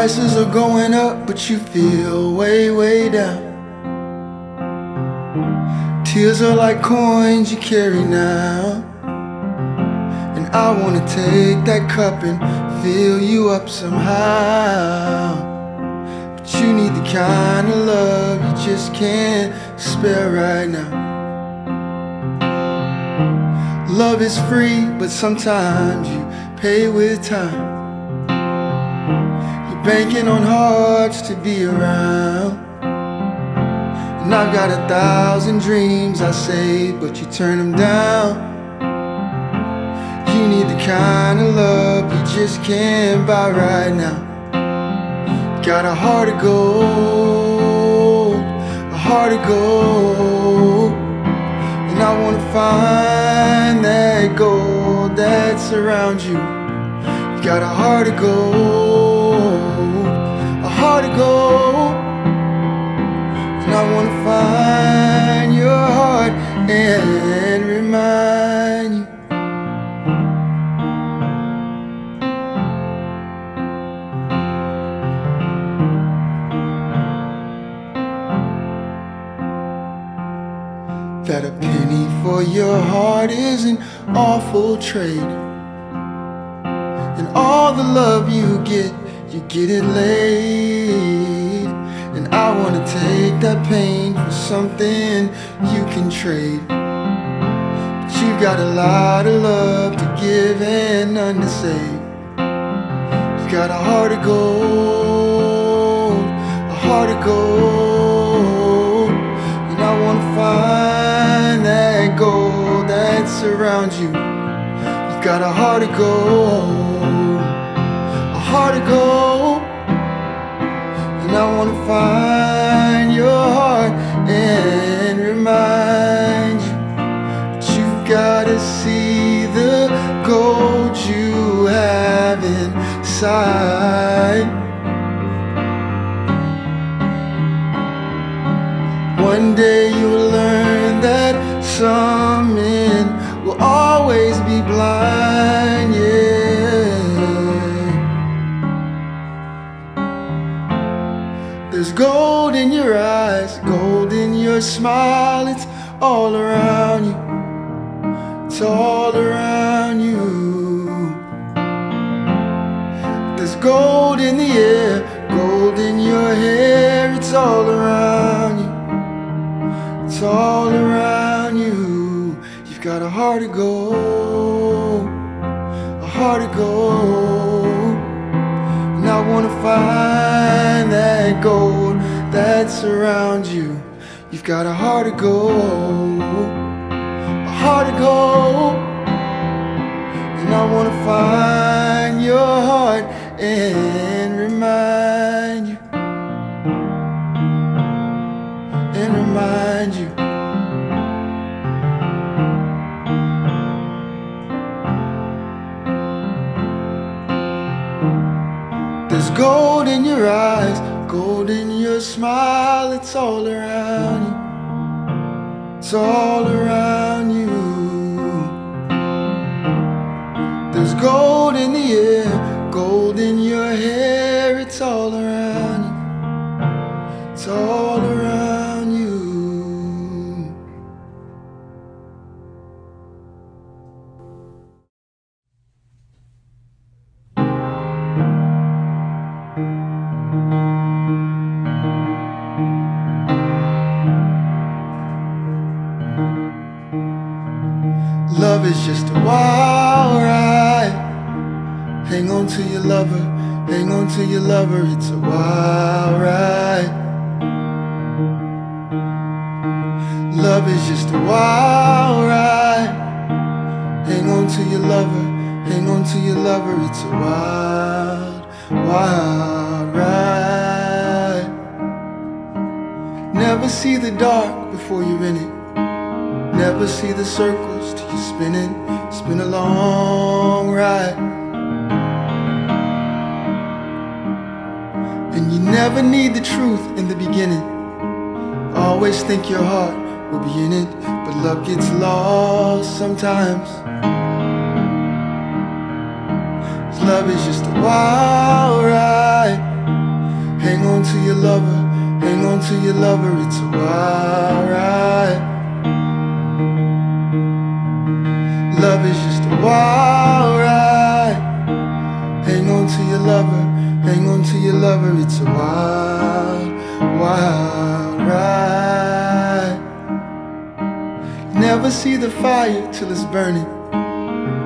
Prices are going up, but you feel way, way down. Tears are like coins you carry now. And I wanna take that cup and fill you up somehow. But you need the kind of love you just can't spare right now. Love is free, but sometimes you pay with time. Banking on hearts to be around. And I've got a thousand dreams I say, but you turn them down. You need the kind of love you just can't buy right now. Got a heart of gold, a heart of gold. And I wanna find that gold that's around you. You got a heart of gold, gold. And I wanna find your heart and remind you. That a penny for your heart is an awful trade. And all the love you get, you get it laid. And I wanna take that pain for something you can trade. But you've got a lot of love to give and none to save. You've got a heart of gold, a heart of gold. And I wanna find that gold that surrounds you. You've got a heart of gold, a heart of gold. And I wanna find your heart and remind you that you've gotta see the gold you have inside. One day you'll learn that some smile, it's all around you. It's all around you. There's gold in the air, gold in your hair, it's all around you. It's all around you. You've got a heart of gold, a heart of gold. And I wanna find that gold that surrounds you. You've got a heart of gold, a heart of gold. And I wanna find your heart and remind you, and remind you. There's gold in your eyes, gold in your smile, it's all around all around Never see the dark before you're in it. Never see the circles till you're spinning. It's been a long ride. And you never need the truth in the beginning. Always think your heart will be in it, but love gets lost sometimes. Love is just a wild ride. Hang on to your lover, hang on to your lover, it's a wild ride. Love is just a wild ride. Hang on to your lover, hang on to your lover, it's a wild, wild ride. Never see the fire till it's burning.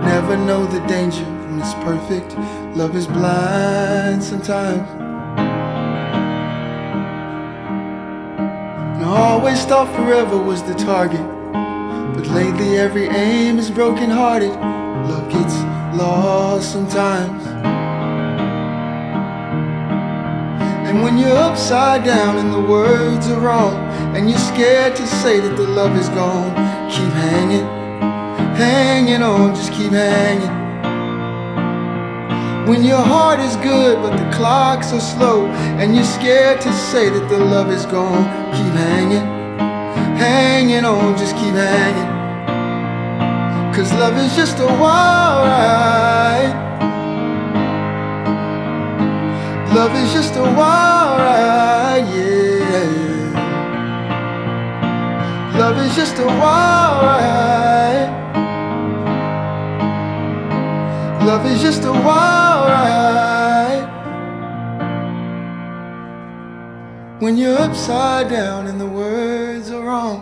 Never know the danger when it's perfect. Love is blind sometimes. Always thought forever was the target. But lately every aim is broken hearted. Love gets lost sometimes. And when you're upside down and the words are wrong, and you're scared to say that the love is gone, keep hanging, hanging on, just keep hanging. When your heart is good, but the clocks are slow, and you're scared to say that the love is gone, keep hanging, hanging on, just keep hanging. Cause love is just a wild ride. Love is just a wild ride, yeah. Love is just a wild ride. Love is just a wild ride. When you're upside down and the words are wrong.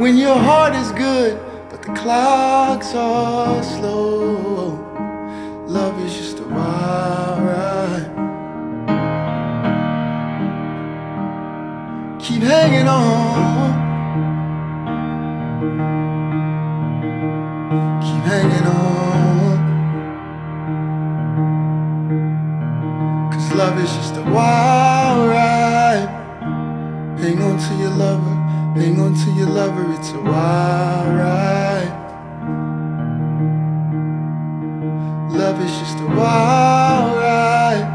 When your heart is good, but the clocks are slow. Love is just a wild Keep hanging on. Keep hanging on. Cause love is just a wild ride. Hang on to your lover. Hang on to your lover, it's a wild ride. Love is just a wild ride.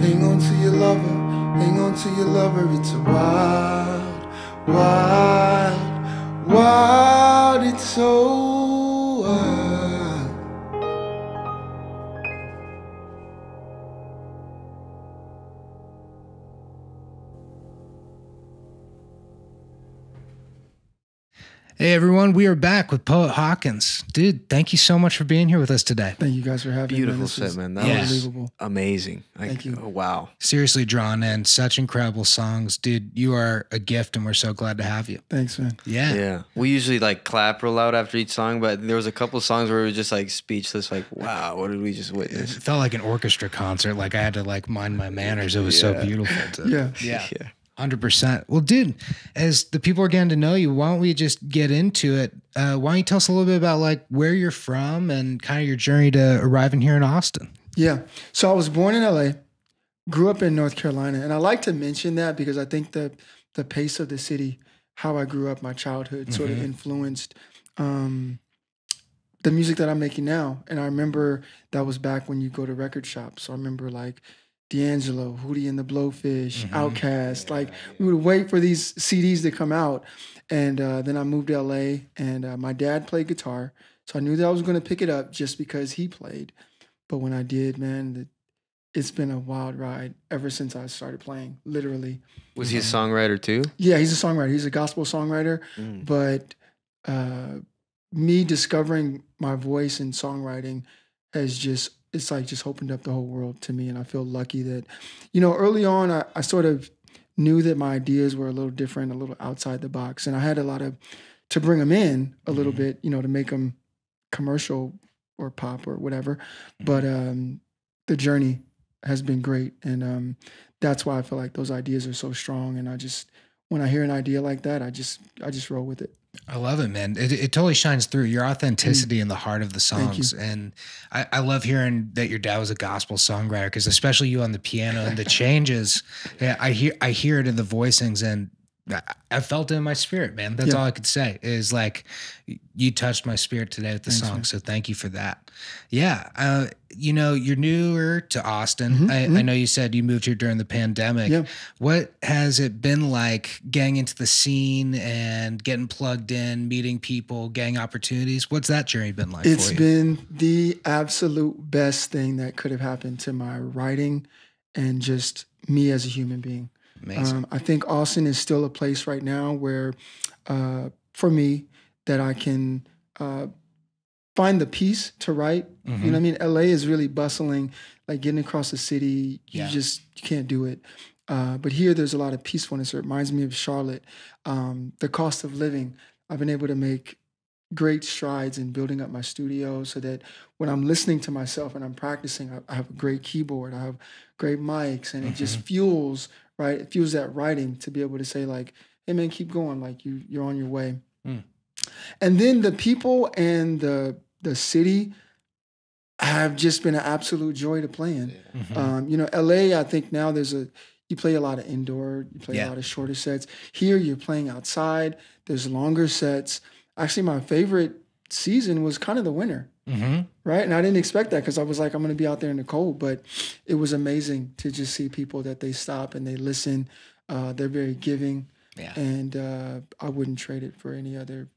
Hang on to your lover, hang on to your lover, it's a wild, wild, wild, it's so Hey everyone, we are back with Poet Hawkins. Dude, thank you so much for being here with us today. Thank you guys for having me. Beautiful set, man. That Yeah. was Unbelievable. amazing. Like, Thank you. oh, wow. Seriously drawn in, such incredible songs. Dude, you are a gift and we're so glad to have you. Thanks, man. Yeah. Yeah. We usually like clap real loud after each song, but there was a couple songs where we were just like speechless, like, wow, what did we just It felt like an orchestra concert. Like I had to like mind my manners. It was so beautiful. To, Yeah. Yeah. yeah. Hundred percent. Well, dude, as the people are getting to know you, why don't we just get into it? Uh, why don't you tell us a little bit about like where you're from and kind of your journey to arriving here in Austin? Yeah. So I was born in LA, grew up in North Carolina, and I like to mention that because I think the the pace of the city, how I grew up, my childhood, sort of Mhm. influenced um, the music that I'm making now. And I remember that was back when you go to record shops. So I remember like D'Angelo, Hootie and the Blowfish, Mhm. Outkast. Like we would wait for these CDs to come out. And uh, then I moved to LA, and uh, my dad played guitar, so I knew that I was going to pick it up just because he played. But when I did, man, the, it's been a wild ride ever since I started playing. Literally, Was he a songwriter too? yeah, he's a songwriter. He's a gospel songwriter. Mm. But uh, me discovering my voice in songwriting has just it's like just opened up the whole world to me, and I feel lucky that, you know, early on I, I sort of knew that my ideas were a little different, a little outside the box, and I had a lot of to bring them in a little Mhm. bit, you know, to make them commercial or pop or whatever. But um, the journey has been great, and um, that's why I feel like those ideas are so strong. And I just when I hear an idea like that, I just I just roll with it. I love it, man. It, it totally shines through your authenticity in the heart of the Mm. Songs. And I, I love hearing that your dad was a gospel songwriter because especially you on the piano and the changes, yeah, I hear I hear it in the voicings and I- felt it in my spirit, man. That's Yeah. all I could say is like you touched my spirit today with the Thanks, song. man. So thank you for that. Yeah. Uh, you know, you're newer to Austin. Mhm, I, mhm. I know you said you moved here during the pandemic. Yeah. What has it been like getting into the scene and getting plugged in, meeting people, getting opportunities? What's that journey been like It's for you? been the absolute best thing that could have happened to my writing and just me as a human being. Amazing. Um, I think Austin is still a place right now where, uh, for me, that I can uh, find the peace to write. You know what I mean? LA is really bustling, like getting across the city. You Yeah. just you can't do it. Uh, but here, there's a lot of peacefulness. It reminds me of Charlotte. Um, the cost of living. I've been able to make great strides in building up my studio so that when I'm listening to myself and I'm practicing, I, I have a great keyboard, I have great mics, and it just fuels right. It fuels that writing to be able to say like, "Hey man, keep going. Like you, you're on your way." Mm. And then the people and the the city have just been an absolute joy to play in. Mhm. Um, you know, LA, I think now there's a you play a lot of indoor, you play Yeah. a lot of shorter sets. Here you're playing outside, there's longer sets. Actually, my favorite season was kind of the winter, Mhm. right? And I didn't expect that because I was like, I'm gonna be out there in the cold, but it was amazing to just see people that they stop and they listen. Uh, they're very giving, Yeah. and uh, I wouldn't trade it for any other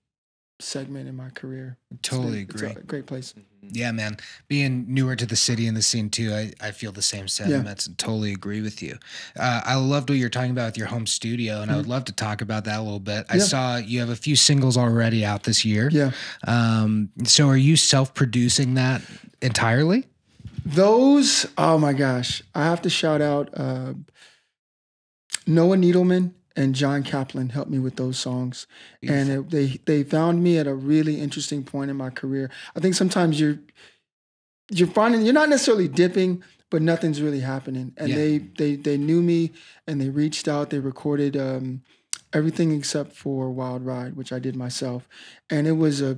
segment in my career. It's Totally been- it's agree. a great place. Yeah, man. Being newer to the city and the scene too, I, I feel the same sentiments and totally agree with you. Uh, I loved what you're talking about with your home studio, and I would love to talk about that a little bit. I Mm-hmm. Yeah. saw you have a few singles already out this year. Yeah. Um, so are you self producing that entirely? Those, oh my gosh, I have to shout out uh, Noah Needleman and John Kaplan helped me with those songs, and it, they they found me at a really interesting point in my career. I think sometimes you're you're finding you're not necessarily dipping, but nothing's really happening, and Yeah. they they they knew me and they reached out. They recorded um, everything except for Wild Ride, which I did myself, and it was a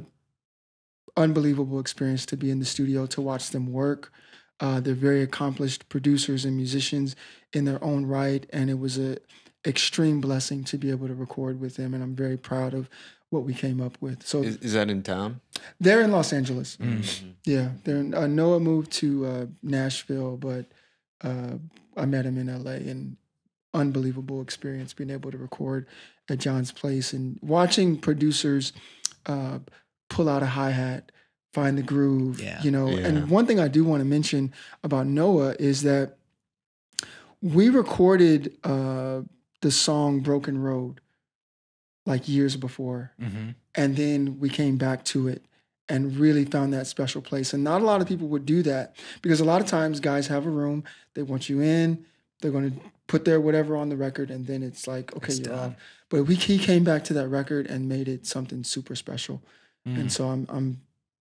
unbelievable experience to be in the studio to watch them work. Uh, they're very accomplished producers and musicians in their own right, and it was a extreme blessing to be able to record with them. And I'm very proud of what we came up with. So Is, is that in town? they're in Los Angeles. Mm. Yeah, they're in, uh, Noah moved to uh, Nashville, but uh, I met him in LA, and unbelievable experience being able to record at John's place and watching producers uh, pull out a hi hat, find the groove. Yeah. You know, Yeah. and one thing I do want to mention about Noah is that we recorded uh, the song "Broken Road" like years before Mm-hmm. and then we came back to it and really found that special place and not a lot of people would do that because a lot of times guys have a room they want you in they're going to put their whatever on the record and then it's like okay It's you're done. off but we he came back to that record and made it something super special Mm. and so i'm i'm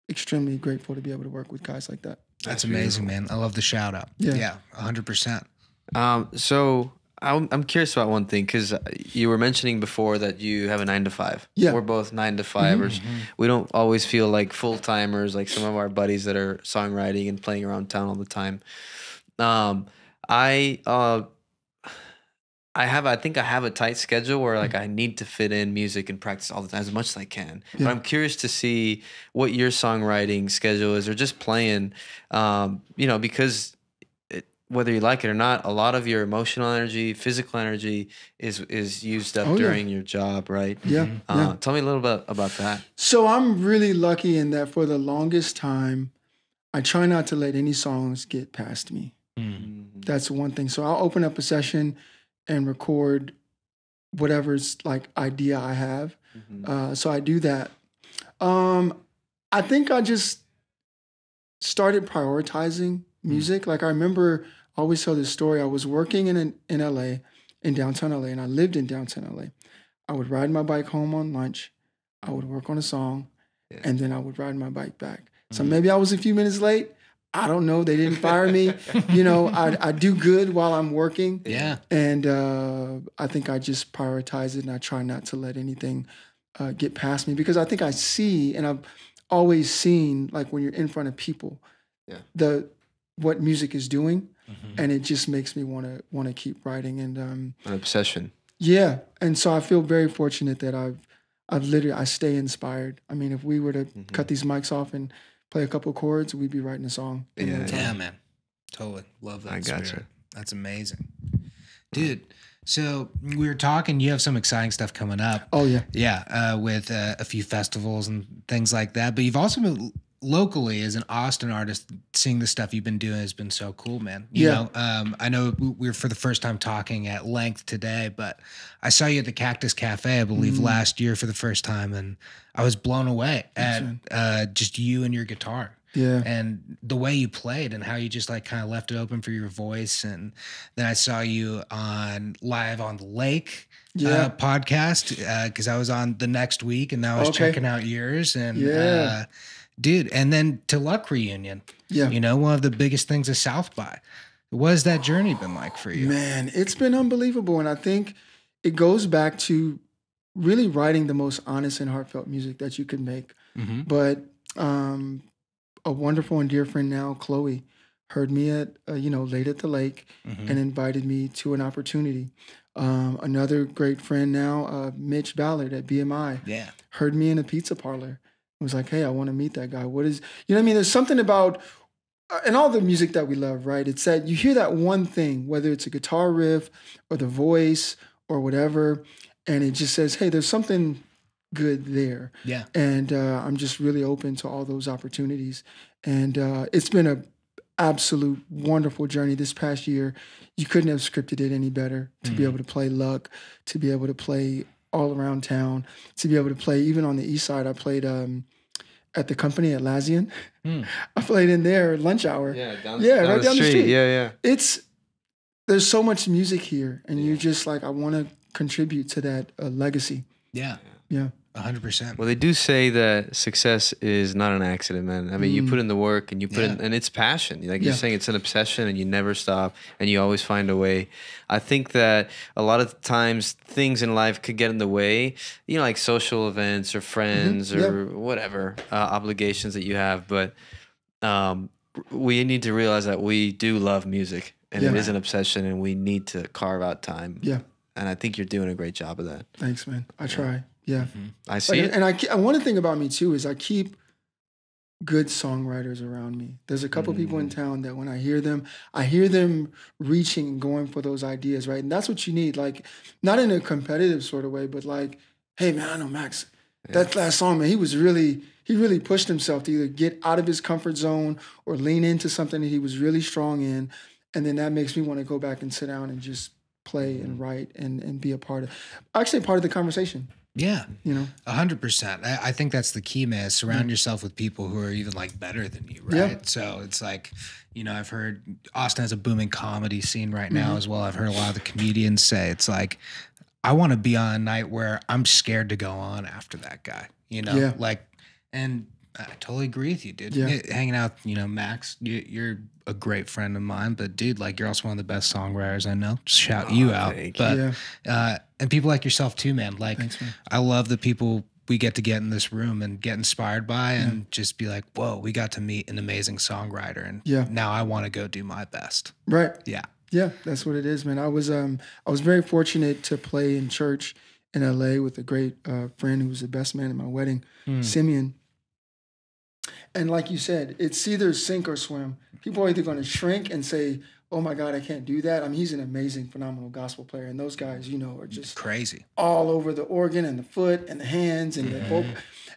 extremely grateful to be able to work with guys like that That's amazing, man. I love the shout out. Yeah. Yeah, 100%. Um, so I'm, I'm curious about one thing because you were mentioning before that you have a nine to five. Yeah. Mm-hmm. We're both nine to 5ers We don't always feel like full timers, like some of our buddies that are songwriting and playing around town all the time. Um, I, uh, I have, I think I have a tight schedule where like I need to fit in music and practice all the time as much as I can. But I'm curious to see what your songwriting schedule is or just playing, um, you know, because whether you like it or not, a lot of your emotional energy, physical energy is is used up Oh, yeah. during your job, right? yeah Uh, yeah Tell me a little bit about that. So I'm really lucky in that for the longest time, I try not to let any songs get past me. Mm. That's one thing. So I'll open up a session and record whatever's like idea I have. Mhm. Uh, so I do that. Um, I think I just started prioritizing music. Like I remember, I always tell this story. I was working in in LA, in downtown LA, and I lived in downtown LA. I would ride my bike home on lunch. I would work on a song, Yeah. and then I would ride my bike back. So maybe I was a few minutes late. I don't know. They didn't fire me. you know, I, I do good while I'm working. Yeah. And uh, I think I just prioritize it and I try not to let anything uh, get past me because I think I see and I've always seen like when you're in front of people, Yeah. the what music is doing, Mhm. and it just makes me want to want to keep writing. And um, An obsession. Yeah, and so I feel very fortunate that I've I've literally I stay inspired. I mean, if we were to Mm-hmm. cut these mics off and play a couple chords, we'd be writing a song. Yeah. Yeah, man. Totally. Love that I gotcha. spirit. That's amazing. Dude, so we were talking, you have some exciting stuff coming up. Oh yeah. Yeah, uh, with uh, a few festivals and things like that. But you've also been locally as an Austin artist, seeing the stuff you've been doing has been so cool, man. You Yeah. know, um, I know we we were for the first time talking at length today, but I saw you at the Cactus Cafe, I believe, Mm. last year for the first time, and I was blown away at uh, just you and your guitar Yeah. and the way you played and how you just like kind of left it open for your voice and then i saw you on live on the lake Yeah. uh, podcast because i was on the next week and now i was Okay. checking out yours and Yeah. Dude and then to luck reunion Yeah. you know one of the biggest things is south by what has that journey been like for you Man, it's been unbelievable. And I think it goes back to really writing the most honest and heartfelt music that you could make. Mhm. But um, a wonderful and dear friend now, Chloe, heard me at, uh, you know, late at the lake Mhm. and invited me to an opportunity. Um, another great friend now, uh, Mitch Ballard at BMI, yeah heard me in a pizza parlor. Was like, hey, I want to meet that guy. What is, you know what I mean? There's something about, uh, and all the music that we love, right? It's that you hear that one thing, whether it's a guitar riff or the voice or whatever, and it just says, hey, there's something good there. yeah And uh, I'm just really open to all those opportunities. And uh, it's been a absolute wonderful journey this past year. You couldn't have scripted it any better to be able to play luck, to be able to play all around town, to be able to play even on the east side. I played um, at the company at Lazian. Hmm. I played in there lunch hour. Yeah, down, Yeah, right down the street. Yeah, yeah. It's there's so much music here, and you're just like I want to contribute to that uh, legacy. yeah Yeah. 100% Well, they do say that success is not an accident, man. I mean, you put in the work and you put in, and it's passion. Like Yeah. you're saying, it's an obsession, and you never stop, and you always find a way. I think that a lot of times things in life could get in the way, you know, like social events or friends Yeah. or whatever uh, obligations that you have. But um, we need to realize that we do love music, and it Yeah. is an obsession, and we need to carve out time. Yeah. And I think you're doing a great job of that. Thanks, man. I try. Yeah. I see Like, and I, and one thing about me too is I keep good songwriters around me. There's a couple people Mm. in town that when I hear them, I hear them reaching and going for those ideas, right? And that's what you need. Like, not in a competitive sort of way, but like, hey man, I know Max. That last song, man, he was really he really pushed himself to either get out of his comfort zone or lean into something that he was really strong in, and then that makes me want to go back and sit down and just play and write and and be a part of, actually part of the conversation. Yeah You know. A hundred percent. I think that's the key, man. Surround yourself with people who are even like better than you, right? Yeah. So it's like, you know, I've heard Austin has a booming comedy scene right now Mhm. as well. I've heard a lot of the comedians say it's like, I want to be on a night where I'm scared to go on after that guy, you know, Yeah. like, and I totally agree with you, dude. Yeah. Hanging out, you know, Max, you, you're a great friend of mine, but dude, like, you're also one of the best songwriters I know. Just shout you Oh, out, you. but yeah. uh, and people like yourself too, man. Like, Thanks, man. I love the people we get to get in this room and get inspired by and just be like, whoa, we got to meet an amazing songwriter. And Yeah. now I want to go do my best. Right. Yeah. Yeah, that's what it is, man. I was um I was very fortunate to play in church in LA with a great uh, friend who was the best man at my wedding, Hmm. Simeon. And like you said, it's either sink or swim. People are either going to shrink and say, "Oh my God, I can't do that." I mean, he's an amazing, phenomenal gospel player, and those guys, you know, are just Crazy. all over the organ and the foot and the hands and the vocal.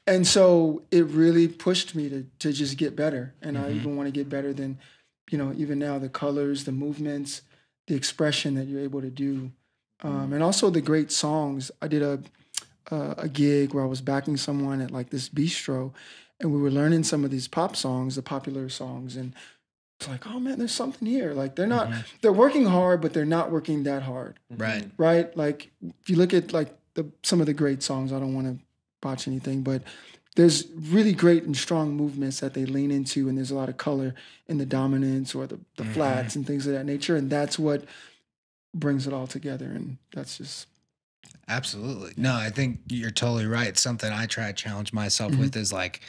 And so it really pushed me to to just get better. And I even want to get better than, you know, even now the colors, the movements, the expression that you're able to do, um, and also the great songs. I did a uh, a gig where I was backing someone at like this bistro, and we were learning some of these pop songs, the popular songs, and it's like, oh man, there's something here. Like they're not, mm-hmm. they're working hard, but they're not working that hard mm-hmm. Right. right? Like if you look at like the some of the great songs, I don't want to botch anything, but there's really great and strong movements that they lean into, and there's a lot of color in the dominance or the, the mm-hmm. flats and things of that nature, and that's what brings it all together. And that's just Absolutely. No, I think you're totally right. Something I try to challenge myself with is like,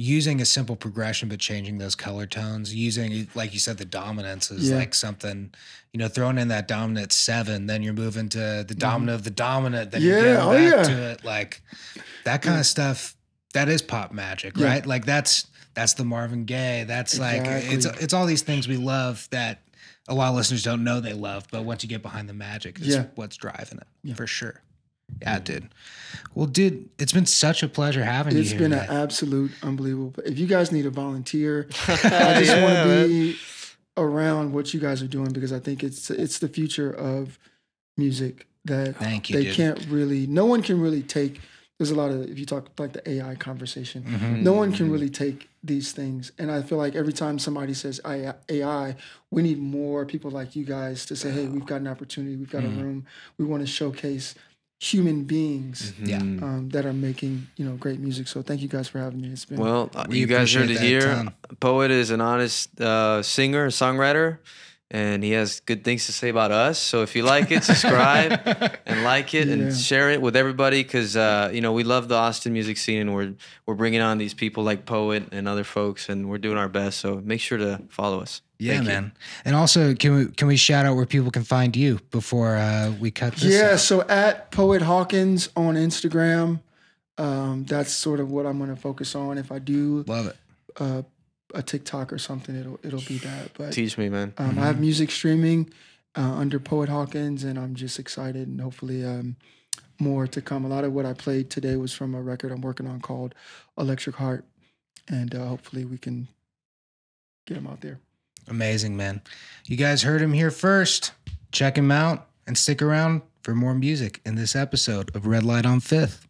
using a simple progression but changing those color tones using like you said the dominance is Yeah. like something you know throwing in that dominant seven then you're moving to the dominant of the dominant then you're Mm-hmm. Yeah, getting oh, back yeah. to it like that kind of stuff that is pop magic right like that's that's the marvin gaye that's like it's it's all these things we love that a lot of listeners don't know they love but once you get behind the magic it's Yeah. what's driving it for sure yeah dude well dude it's been such a pleasure having It's you It's been an absolute unbelievable. If you guys need a volunteer, I just Yeah, want to be around what you guys are doing because I think it's it's the future of music that Thank you, they dude. can't really no one can really take there's a lot of if you talk like the AI conversation Mhm. no one can really take these things and I feel like every time somebody says AI, AI we need more people like you guys to say hey we've got an opportunity we've got Mhm. a room we want to showcase human beings Yeah. Mhm. um, that are making you know great music so thank you guys for having me it's been Well, uh, We you guys heard it here. ton. Poet is an honest uh, singer, songwriter, and he has good things to say about us. So if you like it, subscribe and like it Yeah. and share it with everybody because uh, you know we love the Austin music scene and we're we're bringing on these people like Poet and other folks and we're doing our best. So make sure to follow us. Yeah, Thank you. man. And also, can we can we shout out where people can find you before uh, we cut this? Yeah, out? so at Poet Hawkins on Instagram, um, that's sort of what I'm going to focus on. If I do love it. uh, a TikTok or something, it'll it'll be that. But Teach me, man. um, I have music streaming uh, under Poet Hawkins, and I'm just excited, and hopefully um, more to come. A lot of what I played today was from a record I'm working on called Electric Heart, and uh, hopefully we can get them out there. Amazing, man. You guys heard him here first. Check him out and stick around for more music in this episode of Red Light on Fifth.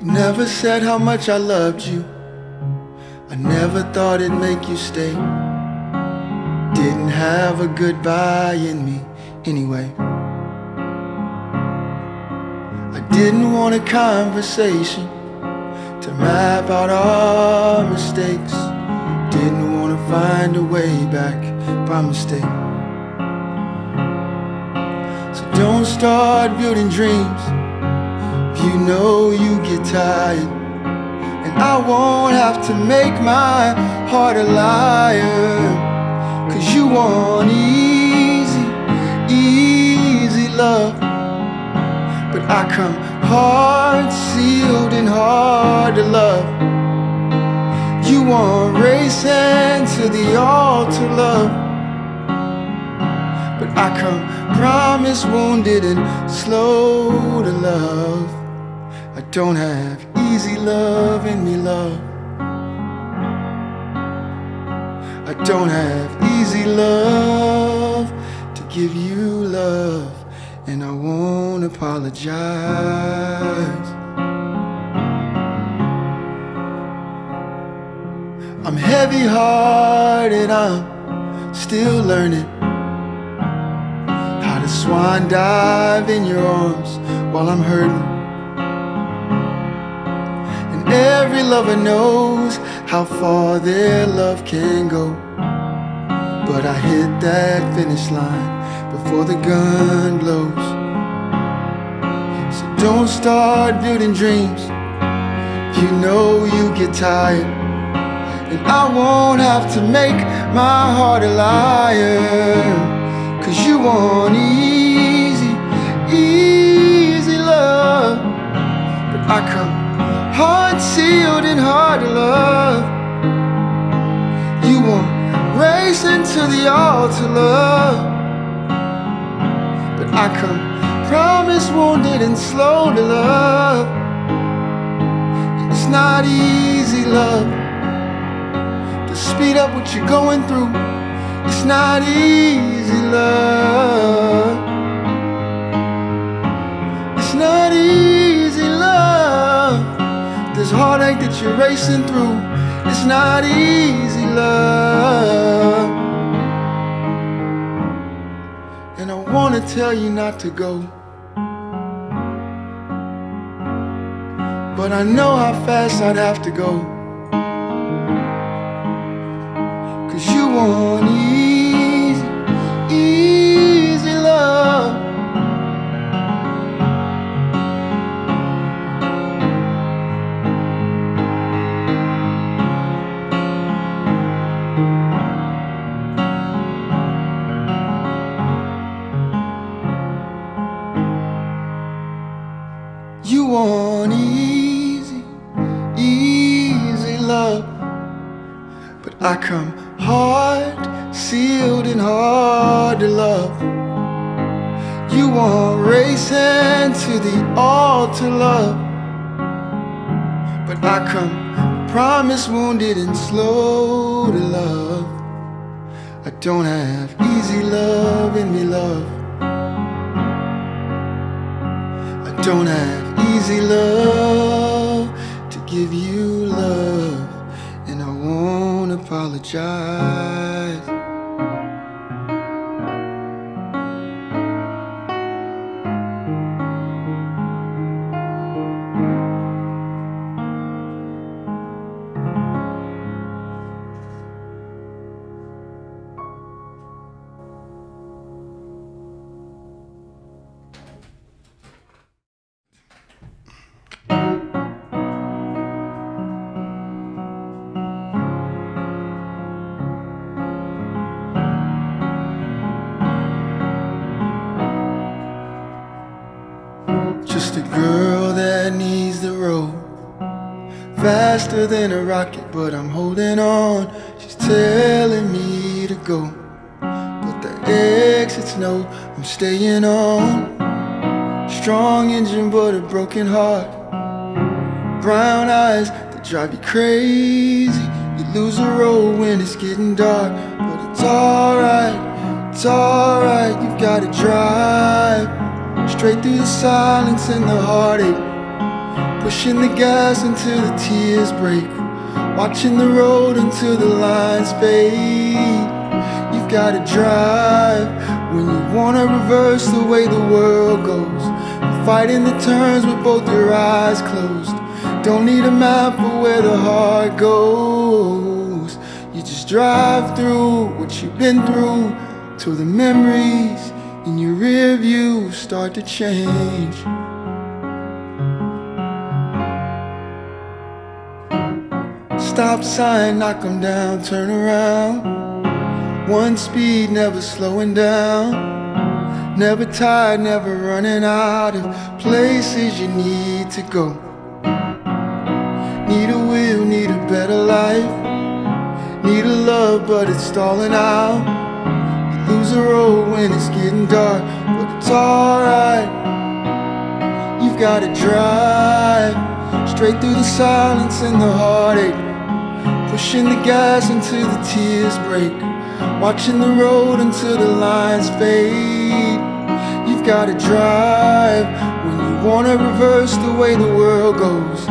Never said how much I loved you. I never thought it'd make you stay. Didn't have a goodbye in me anyway. I didn't want a conversation to map out our mistakes. Didn't want to find a way back by mistake. So don't start building dreams if you know you get tired. I won't have to make my heart a liar. Cause you want easy, easy love. But I come hard sealed and hard to love. You want racing to the altar, love. But I come promise wounded and slow to love. I don't have easy love in me, love. I don't have easy love to give you love, and I won't apologize. I'm heavy hearted, I'm still learning how to swan dive in your arms while I'm hurting. Every lover knows how far their love can go. But I hit that finish line before the gun blows. So don't start building dreams. You know you get tired. And I won't have to make my heart a liar. Cause you want easy, easy love. But I come heart sealed and hard to love. You want racing to the altar, love. But I come promise wounded and slow to love. It's not easy, love. To speed up what you're going through. It's not easy, love. It's not easy. There's heartache that you're racing through. It's not easy, love. And I wanna tell you not to go. but I know how fast I'd have to go. Cause you want wounded and slow to love. I don't have easy love in me, love. I don't have easy love to give you love, and I won't apologize. Go. But the exit's no, I'm staying on. Strong engine, but a broken heart. Brown eyes that drive you crazy. You lose the road when it's getting dark. But it's alright, it's alright. You've gotta drive. Straight through the silence and the heartache. Pushing the gas until the tears break. Watching the road until the lines fade. Gotta drive when you wanna reverse the way the world goes. Fighting the turns with both your eyes closed. Don't need a map for where the heart goes. You just drive through what you've been through till the memories in your rear view start to change. Stop sign, knock 'em down, turn around. One speed, never slowing down. Never tired, never running out of places you need to go. Need a will, need a better life. Need a love, but it's stalling out. You lose the road when it's getting dark, but it's alright. You've gotta drive straight through the silence and the heartache. Pushing the gas until the tears break. Watching the road until the lines fade. You've gotta drive when you wanna reverse the way the world goes.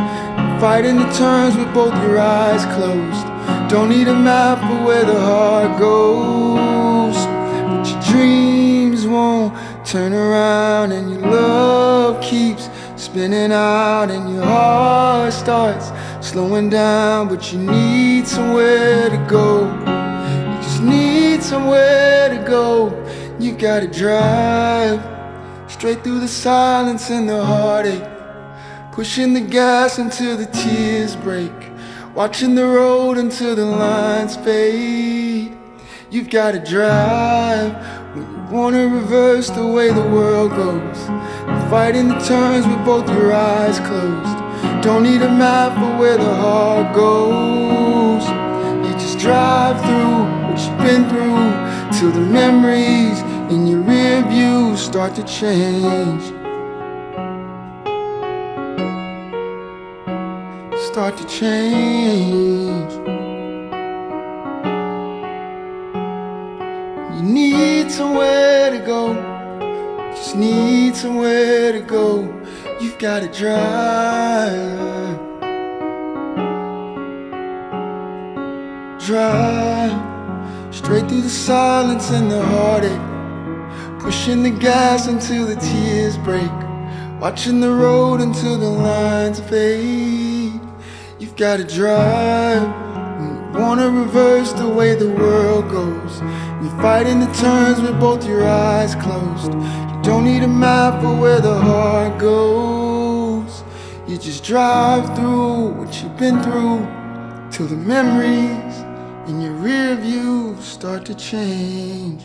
Fighting the turns with both your eyes closed. Don't need a map for where the heart goes. But your dreams won't turn around and your love keeps spinning out and your heart starts slowing down. But you need somewhere to go. Somewhere to go. You gotta drive straight through the silence and the heartache. Pushing the gas until the tears break. Watching the road until the lines fade. You've gotta drive when you wanna reverse the way the world goes. Fighting the turns with both your eyes closed. Don't need a map for where the heart goes. You just drive through been through till the memories in your rear view start to change. Start to change. You need somewhere to go. Just need somewhere to go. You've gotta drive. Drive straight through the silence and the heartache. Pushing the gas until the tears break. Watching the road until the lines fade. You've gotta drive. You Wanna reverse the way the world goes. You're fighting the turns with both your eyes closed. You don't need a map for where the heart goes. You just drive through what you've been through till the memories in your rear view start to change.